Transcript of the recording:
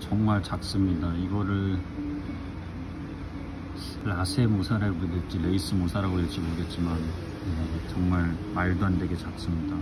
정말 작습니다. 이거를 라세 모사라고 해야 될지 레이스 모사라고 해야 될지 모르겠지만 네, 정말 말도 안 되게 작습니다.